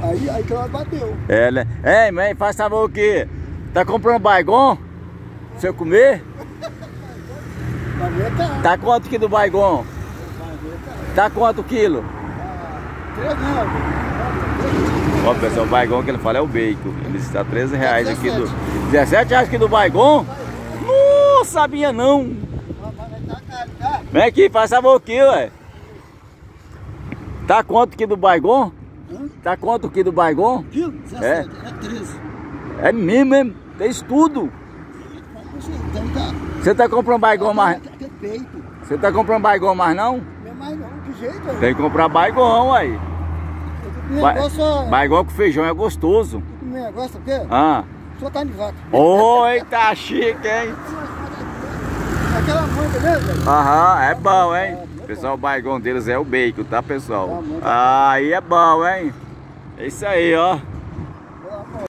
Aí, aí que ela bateu. É, né? Ei, mãe, faz favor aqui. Tá comprando baigon? Pra você comer? Tá. Tá quanto quilo do baigon? Tá. Tá quanto quilo? Ó, pessoal, o baigon que ele fala é o bacon. Ele está 13 reais aqui do... 17 reais aqui do baigon? Não sabia não. Tá tá? Vem aqui, faz favor aqui, ué. Tá quanto aqui do baigon? Tá quanto aqui do baigon? Quilo? 17. É, 13. É mesmo, mesmo. Tem isso tudo. Tá. Você tá comprando baigon mais... Você tá comprando baigon mais não? Não é mais não, que jeito, velho. Tem que comprar baigon, aí. O Ba é... Baigon com feijão é gostoso. O negócio sabe o quê? Ah. Só carne de vaca. Oi, tá chique, hein? Aquela manga, né, velho? Aham, é bom, hein? Pessoal, o baigon deles é o bacon, tá, pessoal? Aí é bom, hein? É isso aí, ó.